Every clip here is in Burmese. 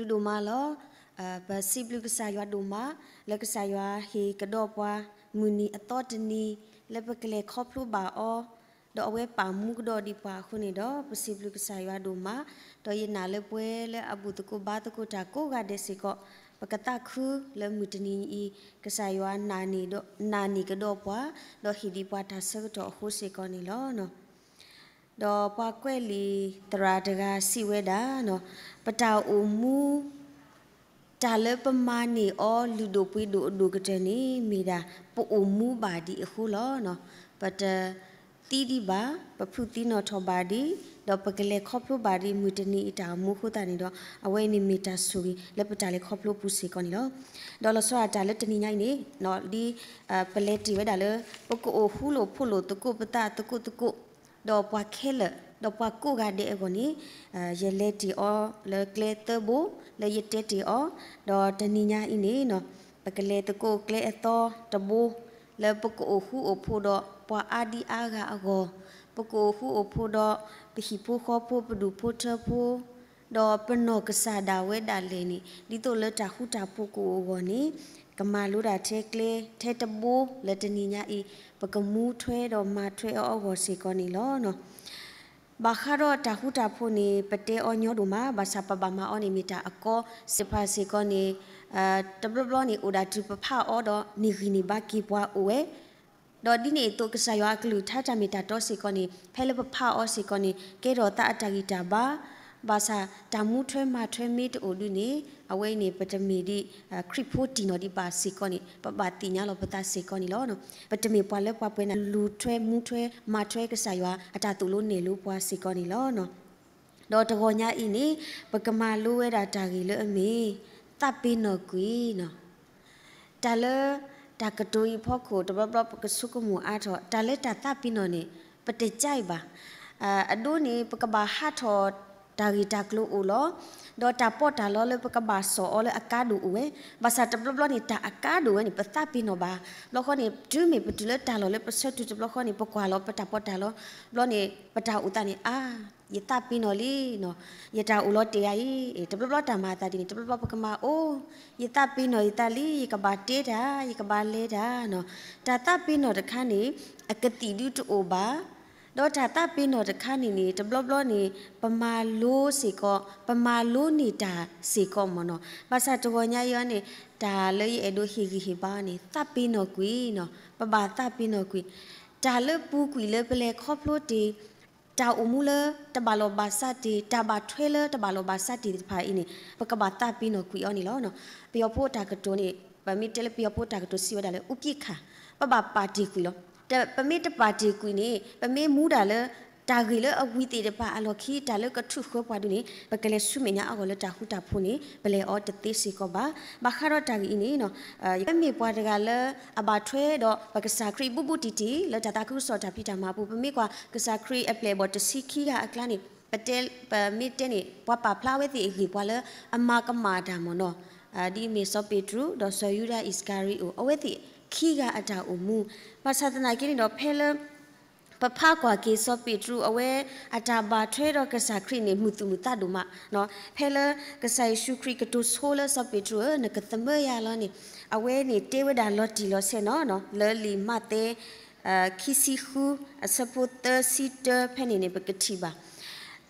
W ဒိုမာလောအဘစီဘလူကဆာယွာဒိုမာလကဆာယွာဟေကတော့ပွားမူနီအတော်တနီလပကလေခေါပလူပါအောတော့အဝဲပါမှုကတော့ဒီပါခုနေတော့ပစီဘလူကဆာယွာဒိုမာတော့ယနာလေပွဲလေအဘူတကူဘာတကူတာကိုကတဲ့စီကောပကတခုလမူတနီဤကဆာယွာနာနီတော့နာနီကတော့ပွားတော့ဟီဒီပွားတာဆကတော့ဟိုစီကောနေလောနော် တော့ပွားကွဲလီတရာတကစီဝဲတာနော်ပတာအူမူတာလပမာနီအောလူဒိုပွေဒိုဒိုကတဲ့နီမီတာပိုအူမူပါဒီအခုလောနော်ပတတီဒီပါပဖုတီနော်ထောပါဒီတော့ပကလေခေါပလိုပါဒီမူတနီအတာမူခုတာနေတော့အဝဲနီမီတာဆူရီလက်ပတာလေခေါပလိုပူစီကောနီလောဒေါ်လဆွာတာလက်တနီညိုင်းနေနော်ဒီပလက်တီဝဲတာလေပကိုဟူလိုဖုလိုတကုပတာတကုတကု တော့ပွားခဲလတော့ပွားကိုကတဲ့အကောနီရဲလက်တီအောလေကလေတဘူလေရတက်တီအောတော့တနီညာအင်းနေနော်ပကလေတကုကလေအတော်တဘူလေပကိုဟူအဖို့တော့ပွားအာဒီအာကအကောပကိုဟူအဖို့တော့ပဟိဖိုခောဖို့ပဒူဖို့ထဖို့တော့ပနောကစားဒါဝဲဒါလေနီဒီတော့လတာခုတာဖို့ကိုကောနီ ကမာလူတာထဲကလေထဲတဘူလက်တနီညာဤပကမူးထွဲတော့မထွဲအောအောစီကောနီလောနော်ဘာခါတော့တာခုတာဖို့နေပတဲအောညောဒိုမှာဘာစာပပမာအောနေမီတာအကောစဖာစီကောနေအာတဘလဘလနေအိုဒါတူပဖာအောတော့နီခီနီဘာကီပွားအိုဝဲတော့ဒီနေတော့ကဆာယောကလူထားချမီတာတော့စီကောနေဖဲလပဖာအောစီကောနေကဲတော့တာအတဂီတာဘာ ဘာသာတာမှုထွဲမထွဲမီတူဒူနေအဝဲနေပတမီဒီခရစ်ဖိုတီနော်ဒီပါစီကောနီပပတိညာလောပတာစီကောနီလောနော်ပတမီပွားလဲပွားပွဲနာလူထွဲမှုထွဲမထွဲကဆာရွာအတာတူလို့နေလို့ပွားစီကောနီလောနော်တော့တကောညာဤနေပကမာလိုဝဲတာတာကြီးလေအမေတပ်ပင်းနော်ကွီနော်တာလတာကတိုဤဖို့ကိုတဘဘကဆုကမှုအားတော့တာလက်တာတပ်ပင်းနော်နေပတကြိုက်ပါအဒိုနေပကဘာဟာထော ဒါဂီတာကလိုအိုလောဒေါ်တာပေါ်တာလောလပကဘာဆောအလအကာဒူဝဲဘာစာတဘလနေတာအကာဒူဝဲနိပသပီနောဘာလောခနေဒူမီပတူလတာလောလပဆက်တူဘလခနေပကွာလောပတာပေါ်တာလောဘလနေပတာဥတနေအာယတပီနောလီနော်ယတာဥလောတေယာဤတဘလတာမာတာဒီတဘလပကမာအိုယတပီနောယတလီကဘာတေတာယကဘာလေတာနော်တာတပီနောတခါနေအကတိဒူတူဘာ တော့တာတာပင်းတော့တခါနေနေတဘလဘလနေပမာလိုးစီကောပမာလိုးနေတာစီကောမနော်ဘာသာတော်ညာရောနေဒါလေအဲ့ဒိုဟီဂီဟီပါနေတပ်ပင်းတော့ကွီနော်ပပတပ်ပင်းတော့ကွီဒါလေပူကွီလေပလေခေါပလို့တီတာအမှုလတဘလောဘာစတီတဘထွေလတဘလောဘာစတီဖာအင်းနေပကဘာတပ်ပင်းတော့ကွီအော်နေလောနော်ပြောဖို့တာကတိုးနေပမီတယ်ပြောဖို့တာကတိုးစီဝဒါလေဥပိခပပပါတီကွီလောတ ပမေတပါတီကွီနေပမေမူတာလေတာဂီလအဝီတေတပါအလောခီတာလကထုခောပွားဒူနေပကလေဆုမညာအကောလတာခုတာဖုန်နေဘလေအော်တတိစီကောပါဘခရတာဂီနေနော်ယမေပွားတကလအဘထွဲတော့ပကစားခရီဘူဘူတီတီလတာတာခုစောတာဖိတာမပူပမေကွာကစားခရီအပလေဘောတစီခီကအကလာနေပတဲပမီတဲနေပွားပါဖလာဝဲတီဂီပွားလအမကမာတာမနော်အဒီမေဆောပေထရူဒေါ်ဆိုယူရာအစ်ကာရီအိုအဝဲတီ ခီကအတာအမှုပါသဒနာကိနေတော့ဖဲလပဖကွာကေစောပေထရူအဝဲအတာဘာထွဲတော့ကစားခရီနေမှုသူမှုတဒုမနော်ဖဲလကဆိုင်ရှုခရီကတိုဆိုလစောပေထရူနကသမရလောနေအဝဲနေတေဝဒါလော်တီလောဆေနော်နော်လဲလီမတေအခီစီခူအစပုတစီတဖဲနေနေပကတိပါ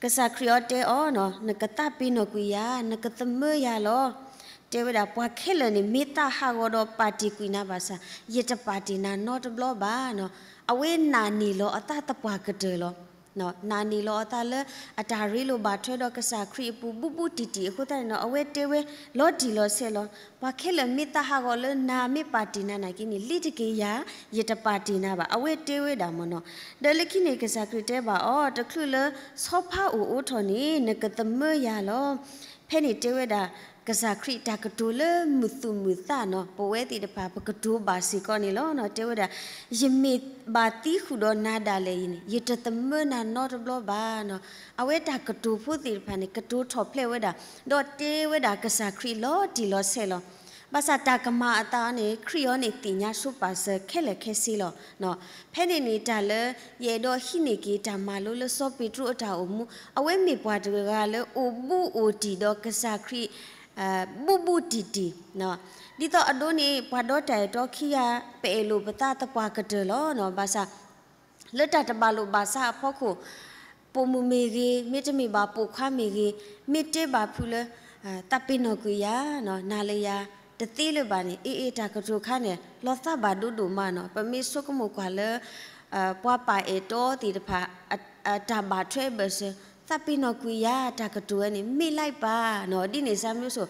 ကစားခရီယောတေအောနော်နကတပိနောကွေယာနကသမရလော တေဝဒပွားခဲလနေမေတ္တာဟာဂောဒပါတီကွိနာဘာစာယတပါတီနာနော့တဘလဘာနော်အဝေးနာနီလောအတတပွားကတေလောနော်နာနီလောအတလအတာရီလိုဘာထွဲတော့ကစားခရီပူပူပူတီတီခုတဲ့နော်အဝဲတေဝဲလော်ဒီလောဆဲလောဘာခဲလမေတ္တာဟာဂောလနာမေပါတီနာနာကိနီလိတကေယာယတပါတီနာဘာအဝဲတေဝဲတာမနော်ဒလခိနေကစားခရီတဲဘာအော်တခလူလဆောဖာအိုအိုထော်နီနကသမရလောဖဲနေတေဝဲတာ ကစားခရီတာကတူလမသုမသနော်ပဝဲတိတပါပကတူဘာစီကောနေလောနော်တေဝဒယမေဘာတိခုဒနာဒါလေယယတသမနာနောတဘလဘာနော်အဝဲတာကတူဖုတိဖာနေကတူထော်ဖလဲဝဲတာတော့တေဝဲတာကစားခရီလောတီလောဆဲလောဘာသာတာကမအတာနေခရီယောနေတင်ညာစုပါစခဲလက်ခဲစီလောနော်ဖဲနေနေတာလေရေတော့ဟိနေကေတာမလို့လစောပီထရူအတာအမှုအဝဲမေပွားတကလေအိုဘူးအိုတီတော့ကစားခရီအ ဘူဘူတီတီနော်ဒီတော့အဒိုနေဘွားတော့တိုင်တော့ခီယာပဲလိုပတာတပွားကတလောနော်ဘာသာလက်တတပါလို့ဘာသာဖို့ခုပုံမူမေကြီးမိတမီပါပုခါမေကြီးမိတေပါဖူလတပ်ပိနောကူယာနော်နာလေယာတတိလပါနေအေးအေးတာကကြိုခါနေလောသဘာဒုဒုမနော်ပမေဆုကမကွာလေအပွားပါအေတော်တီတဖာအတာဘာထွဲဘစ တပ်ပိနောကူယာတာကတူနေမိလိုက်ပါနော်ဒီနေစားမျိုးဆို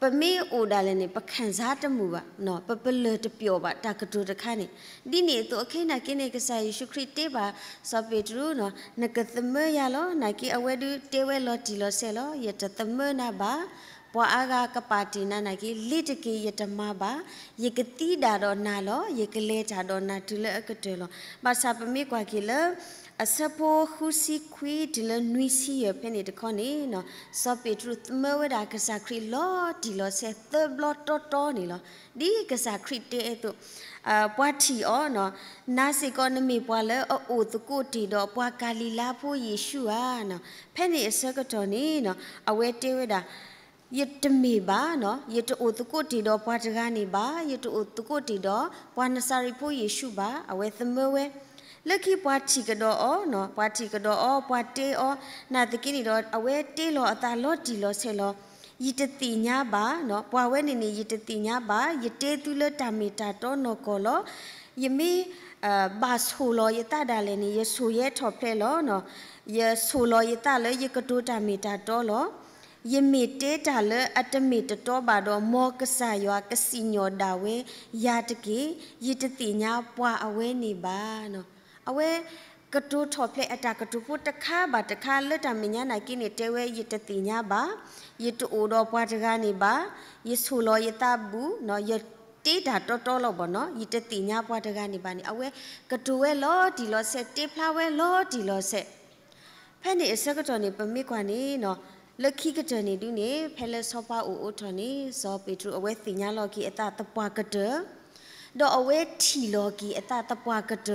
ပမေအိုဒါလည်းနေပခန်းစားတမှုပါနော်ပပလတပြောပါတာကတူတခါနေဒီနေတော့အခိနာကိနေကစားယေရှုခရစ်တေပါစပေတရူနော်နကသမရလောနာကီအဝဲဒူတေဝဲလောတီလောဆဲလောယတသမနာပါပွာအာကကပါတီနာနာကီလိတကေယတမပါယေကတိဒါတော့နာလောယေကလေချာတော့နာတူလေအကတဲလောဘာစာပမေကွာကီလော အစပိုခုစီခွေဒီလနွီစီရဖဲနေတခေါနေနော်စောပေထရုသမဝဒါကစားခရီလောဒီလောဆက်သဘလတော်တော်နေလောဒီကစားခရီတဲတုအပွားတီအောနော်နာစီကောနမီပွာလဲအိုတကုတီတော့ပွားကာလီလာဖို့ယေရှုအာနော်ဖဲနေအစကတော်နေနော်အဝဲတဲဝဒါယတမေပါနော်ယတအိုတကုတီတော့ပွားတကားနေပါယတအိုတကုတီတော့ပွားနစာရီဖို့ယေရှုပါအဝဲသမဝဲ လက်ခိပွားချီကတော့အောနော်ပွားချီကတော့အောပွားတေးအောနာတကိနီတော့အဝဲတေးလောအတာလောတီလောဆဲလောယတတိညာပါနော်ပွားဝဲနေနေယတတိညာပါယတေးသူလတာမီတာတော့နော်ကောလောယမေအဘာဆိုလောယတဒါလည်းနေယဆူရဲထော်ဖဲလောနော်ယဆူလောယတလည်းယကတိုတာမီတာတော့လောယမေတေတာလအတမေတတော်ပါတော့မောကဆာယောကစီညောဒါဝဲယာတကေယတတိညာပွာအဝဲနေပါနော် အဝဲကတူထော်ဖလက်အတာကတူဖို့တခါပါတခါလက်တမညာနိုင်ကိနေတဲဝဲယတတိညာပါယတအိုတော့ပွားတကားနေပါယဆူလောယတဘူးနော်ယတေးတာတော်တော်လို့ပေါ့နော်ယတတိညာပွားတကားနေပါနေအဝဲကတူဝဲလောဒီလောဆက်တေးဖလာဝဲလောဒီလောဆက်ဖဲနေအစကတော်နေပမိကွာနေနော်လခိကတနေဒုနေဖဲလဆောပါအိုအိုထနေဇောပေထရအဝဲတိညာလောကီအတတပွားကတဒေါ်အဝဲထီလောကီအတတပွားကတ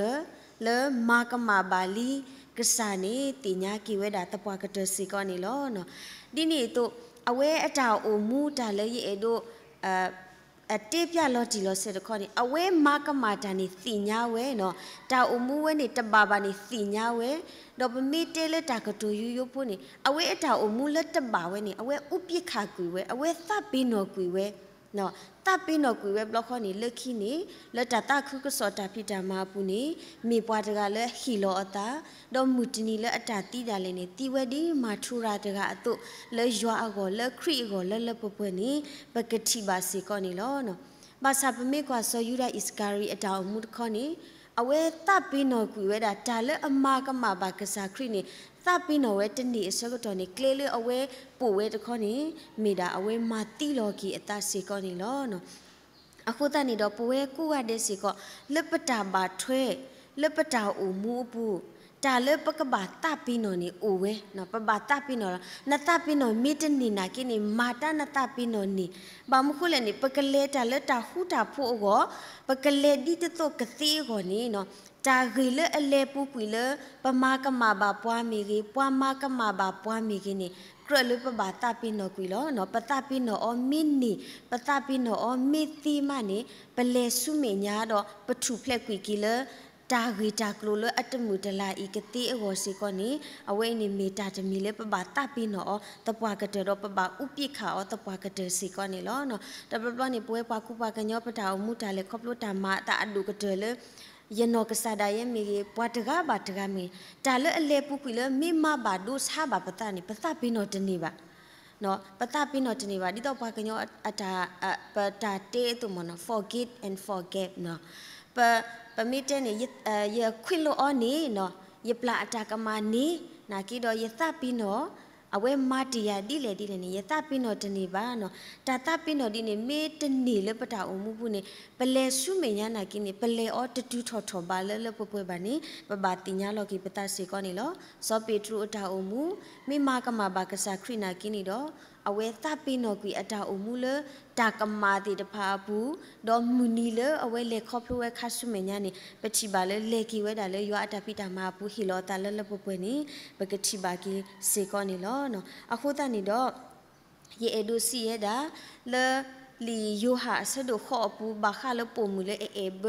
လေမာကမာဘာလီကစားနေတင်ညာကီဝဲတာတပွားကတစီကောနေလောနော်ဒီနေ့တို့အဝဲအတာအိုမူတာလေရဲ့တို့အအတေးပြလောတီလောစေတခေါနေအဝဲမာကမာတာနေသိညာဝဲနော်တာအမှုဝဲနေတဘာဘာနေသိညာဝဲတော့ပမေတဲလက်တာကတူယူယူဖို့နေအဝဲအတာအမှုလက်တဘာဝဲနေအဝဲဥပိခါကွေဝဲအဝဲသပိနော်ကွေဝဲ နော်တပ်ပိနော်ကွေဝဲဘလော့ခေါနေလက်ခိနေလက်တာတခုကစောတာဖိတာမာပူနေမေပွားတကလည်းဟီလောအတာတော့မူတနီလက်အတာတီးတာလည်းနေတီဝဲဒီမာထူရာတကအတုလဲရွာအကောလဲခရီအကောလဲလဲပပွနေပကတိပါစီကောနေလောနော်ဘာသာပမေကွာဆောယူရာအစ္စကာရီအတောင်မှုတခေါနေ အဝဲတပ်ပိနော်ကွေဝဲတာဒါလည်းအမာကမဘာကစားခရီနေသပိနော်ဝဲတနေ့အစကတော်နေကလေးလေးအဝဲပို့ဝဲတခေါနေမိတာအဝဲမာတိလော်ကီအတစီကောနေလောနော်အခုတနေတော့ပိုဝဲကုရတဲ့စီကောလက်ပတာပါထွဲလက်ပတာအူမူ ဘူးတာလပကဘာတပိနောနေအိုဝဲနော်ပဘာတပိနောနတပိနောမိတနေနာကိနေမာတနတပိနောနေဘာမခုလည်းနေပကလေတာလတာဟူတာဖို့အောပကလေဒီတတော့ကတိကိုနေနော်တာဂီလအလေပူကွေလပမာကမာဘာပွားမီကြီးပွားမကမာဘာပွားမီကြီးနေကရလပဘာတာပိနောကွေလောနော်ပတာပိနောအမင်းနီပတာပိနောအမီတီမနေပလေဆုမေညာတော့ပထုဖလက်ကွေကြီးလ တာဂီတာကလိုလအတမှုတလာဤကတိအဝစီကောနေအဝိနေမီတာတမီလေပပတာပိနောတပွားကတဲ့တော့ပပဥပိခါတပွားကတဲ့စီကောနေလောနော်တပပနေပွဲပွားကုပါကညောပတာအမှုတာလေခေါပလို့တာမတာအဒုကတဲ့လေယနောကစားဒရဲ့မီပွားတကားပါတကားမီတာလအလေပုကွေလမိမဘာဒုစားပါပတာနေပတာပိနောတနေပါနော်ပတာပိနောတနေပါဒီတော့ပါကညောအတာပတာတေတုမနော် forget and forget နော်ပ ပမိတဲနေရခွိလိုအောနေနော်ယပလာအတာကမနေနာကီတော့ယသပိနောအဝဲမတီယာဒီလေဒီလေနေယသပိနောတနေပါနော်တာတပိနောဒီနေမေတနေလေပတာအမှုဘူးနေပလဲဆုမေညာနာကိနေပလဲအောတတူထော်ထော်ပါလဲလဲပပွေပါနေပပါတင်ညာလောကီပတာစေကောနေလောစောပေထရု အတာအမှုမိမာကမဘာကစားခရိနာကိနေတော့အဝဲသပိနော်ကွီအတာအမှုလတာကမာတိတဖာဘူးဒေါ်မူနီလအဝဲလေခေါပလိုဝဲခါဆုမညာနေပချီပါလေလေကီဝဲတာလေရွာအတပိတာမာဘူးဟီလောတာလလပပွနေပကချီပါကီစေကောနေလောနော်အခုတနေတော့ယေအဒူစီရတာလေလီယိုဟာဆဒိုခေါပူဘာခါလပုံမူလေအေဘ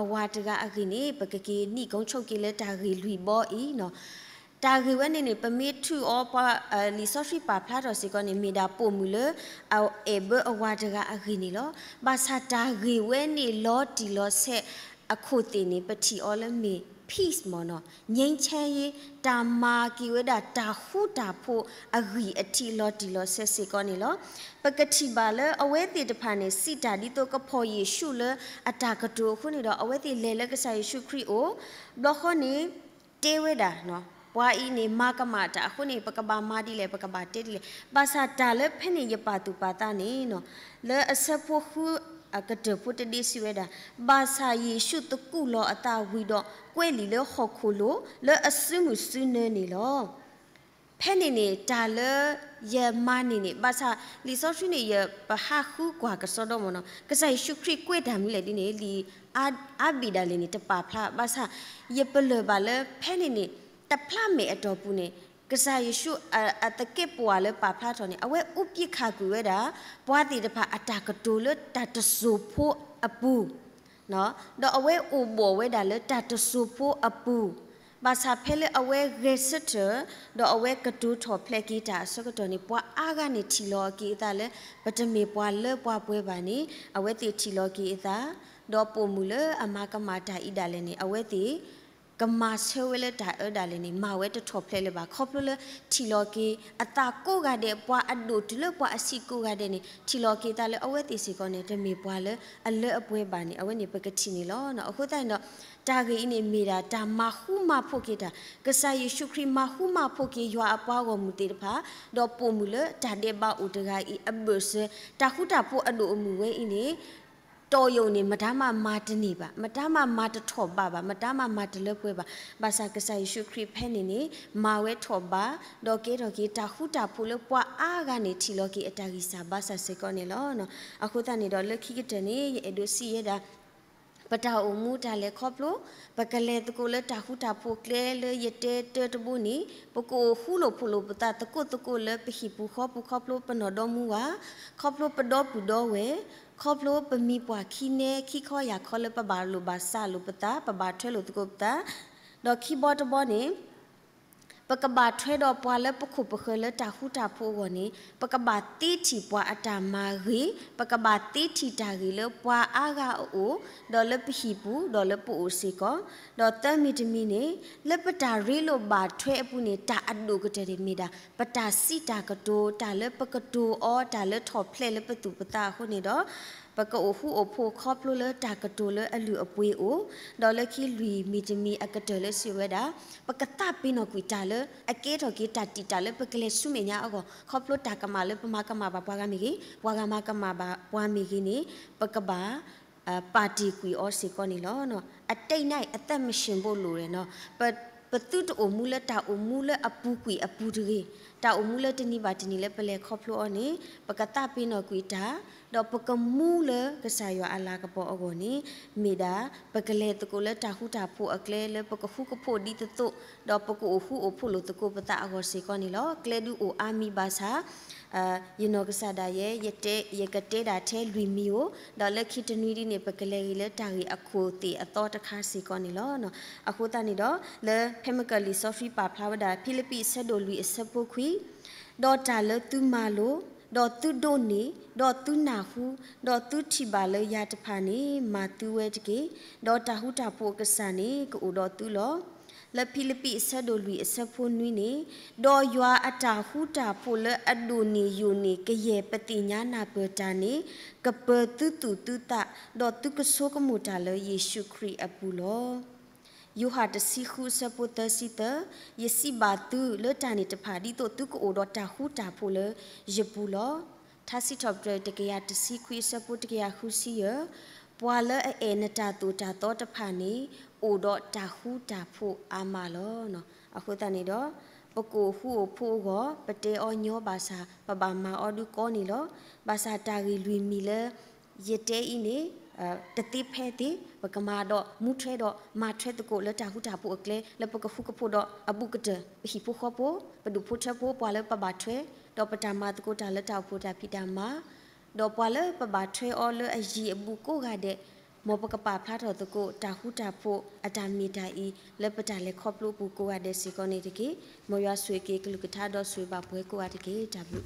အဝါတကအကိနေပကကီနီကုန်းချုပ်ကီလေတာဂီလူဘောအီနော် တာဂီဝဲနေနေပမီထူအောပါလီဆော့ဖီပါဖလာတော့စီကနေမီဒါပုံမူလေအောအေဘအဝါတကအကိနေလောဘာသာတာဂီဝဲနေလောတီလောဆက်အခုတင်နေပတိအောလမီ peace မနော်ငြိမ်းချမ်းရေးတာမာကီဝဒတာဟုတာဖို့အဂီအတီလော်တီလော်ဆက်စစ်ကောနေလောပကတိပါလအဝဲတိတဖာနေစီတာဒီတော့ကဖော်ယေရှုလအတာကတိုခုနေတော့အဝဲတိလေလကဆိုင်ယေရှုခရစ်အိုဘလခနေတေဝဒနော် ဘွာဤနေမကမတာအခုနေပကဘာမာဒီလေပကဘာတေဒီလေပါစာတာလေဖနေရပါတူပါတာနေနော်လေအစဖို့ခုအကတဖုတဒီစီဝဒါဘာသာယေရှုတကူလောအတာဝီတော့ကွဲလီလောခေါခုလိုလောအစမှုစနေနေလောဖဲနေနေတာလယမနေနေဘာသာလီဆော့ရှိနေယပဟာခုကွာကစောတော့မနော်ကဆိုင်ရှုခရစ်ကွဲတယ်မီလေဒီနေလီအာအဘီဒါလီနေတပါဖလာဘာသာယပလဘာလဖဲနေနေ တဖလာမေအတော်ပူနေကစားယေရှုအတကေပွာလေပါဖလာတော်နေအဝဲဥပိခါကူဝဲတာဘွားတီတဖာအတာကတိုလတတဆူဖို့အပူနော်တော့အဝဲဥဘောဝဲတာလေတတဆူဖို့အပူဘာသာဖဲလေအဝဲရေစတတော့အဝဲကတူးထော်ဖလက်ကီတာစကတော်နေပွားအားကနေထီလောကီတာလေပတမေပွားလေပွားပွဲပါနေအဝဲတီထီလောကီတာတော့ပုံမူလေအမကမာတာဣဒါလည်းနေအဝဲတီ ကမာဆဲဝဲလက်တာအဒါလည်းနေမာဝဲတထော်ဖလဲလေပါခေါပလလထီလော်ကေအတာကိုကတဲ့ပွားအဒိုတလပွားအစီကိုကတဲ့နေထီလော်ကေတာလေအဝဲတီစီကောနေတမေပွားလေအလဲအပွဲပါနေအဝဲနေပကတိနေလောနော်အခုတိုင်တော့တာဂေနေမိတာတာမဟုမဖို့ကေတာကဆာယေရှုခရစ်မဟုမဖို့ကေရွာအပွားကိုမူတေတဖာတော့ပုံမူလေတာတဲ့ပါဥတဂါဤအဘစတာခုတာဖို့အလိုအမူဝဲဤနေ တော်ယုံနေမတမမာတနေပါမတမမာတထော့ပါပါမတမမာတလပွဲပါဘာသာကဆိုင်ရှုခရစ်ဖဲနေနေမာဝဲထော့ပါဒေါ်ကေဒေါ်ကေတာခုတာဖူလပွားအားကနေထီလော်ကေအတာဂီစာဘာသာစေကောနေလောနော်အခုတနေတော့လက်ခိကတနေအဒိုစီရတာပတာအမှုတာလေခေါပလိုပကလေတကိုလေတာခုတာဖိုကလေလေယတေတတဘူးနီပကိုခုလိုဖလိုပတာတကိုတကိုလေပဟိပူခေါပူခေါပလိုပနောဒမူဝါခေါပလိုပဒောပူဒောဝဲ ခေါပလိုပမီပွားခိနေခိခေါ်ရခေါ်လေပဘာလိုဘာဆာလိုပတာပဘာထွဲလိုတကိုပတာတော့ခိဘောတဘောနေ ပကဘာထွဲတော့ပွာလပခုပခလတာဟုတာဖိုးဝနေပကဘာတိချီပွာအတာမာရီပကဘာတိချီတာရီလပွာအာဂါအိုဒေါ်လပဟီပူဒေါ်လပူအိုစီကောဒေါ်တမီတမီနေလပတာရီလိုဘာထွဲအပူနေတာအဒိုကတဲ့မီတာပတာစီတာကတိုတာလပကတိုအောတာလထော်ဖလဲလပတူပတာခုနေတော့ ပကအိုဟုအဖိုခေါပလိုလတာကတိုလအလူအပွေအိုဒေါ်လခီလူမီဂျမီအကတလစီဝဲတာပကတပိနောကွီတာလအကေတော်ကေတာတီတာလပကလေဆုမညာအကောခေါပလိုတာကမာလပမကမာဘာပွားကမီကြီးပွားကမကမာဘာပွားမီကြီးနေပကဘာအပါတီကွီအော်စီကောနီလောနော်အတိတ်နိုင်အသက်မရှင်ဖို့လိုတယ်နော်ပပတုတိုမူလတာအမူလအပူကွီအပူတကြီးတာအမူလတနိပါတနိလေပလေခေါပလိုအော်နေပကတပိနောကွီတာ တော့ပကမူလကဆာယအလာကပေါ်အကောနိမိဒါပကလေတကိုလတာဟုတာဖို့အကလေလပကခုကဖို့ဒီတတုတော့ပကူဟုအဖို့လို့တကိုပတာအကောစေကောနိလောကလေဒူအိုအာမီဘာသာအာယနောကဆာဒါရဲ့ယတေယကတေတာထဲလူမီကိုတော့လက်ခိတနွီဒီနေပကလေကြီးလက်တာကြီးအခုတီအတော်တခါစီကောနိလောနော်အခုတနေတော့လေဖက်မကလီဆော့ဖီပါဖလာဝဒါဖိလိပီဆက်ဒိုလူအစပုခွီဒေါ်တာလတူမာလို ဒေါ်သူဒိုနီဒေါ်သူနာဟုဒေါ်သူချီပါလေရတဖာနေမာသူဝဲတကေဒေါ်တာဟုတာပိုကဆာနေကိုဒေါ်သူလောလဖိလိပိဆက်ဒိုလူအဆက်ဖို့နွိနေဒေါ်ယွာအတာဟုတာဖိုလအဒိုနီယိုနေကရေပတိညာနာပတာနေကပတုတုတုတဒေါ်တုကဆိုကမူတာလေယေရှုခရစ်အပူလော ယူဟာတစီခုစပုတစီတယစီဘာတူလတန်နီတဖာဒီတိုတုကိုဒတာဟူတာဖိုလယပူလောသာစီတော့ဒတကရတစီခွေစပုတကရခုစီယပွာလအဲနတာတူတာတော့တဖာနေအိုတော့တာဟူတာဖို့အာမလောနော်အခုတန်နေတော့ပကိုဟူဖိုကိုပတေအောညောဘာစာပပမာအောဒူကောနီလောဘာစာတာရီလူမီလေယတဲဤနေအ တတိဖဲတိပကမာတော့မူထွဲတော့မာထွဲတကိုလတာဟုတာပိုအကလေလပကဖုကဖို့တော့အပုကတဟိဖို့ခပိုပဒုဖို့ထဖို့ပွာလပဘာထွဲတော့ပတာမာတကိုတာလတာဖို့တာဖိတာမာတော့ပွာလပဘာထွဲအော်လအကြီးအပုကိုကတဲ့မောပကပါဖလာတော်တကိုတာဟုတာဖို့အတာမီတာဤလက်ပတာလက်ခေါပလို့ပူကိုရတဲ့စီကောနေတကေမောရဆွေကေကလုကထာတော့ဆွေပါပွဲကိုရတကေတာဘူး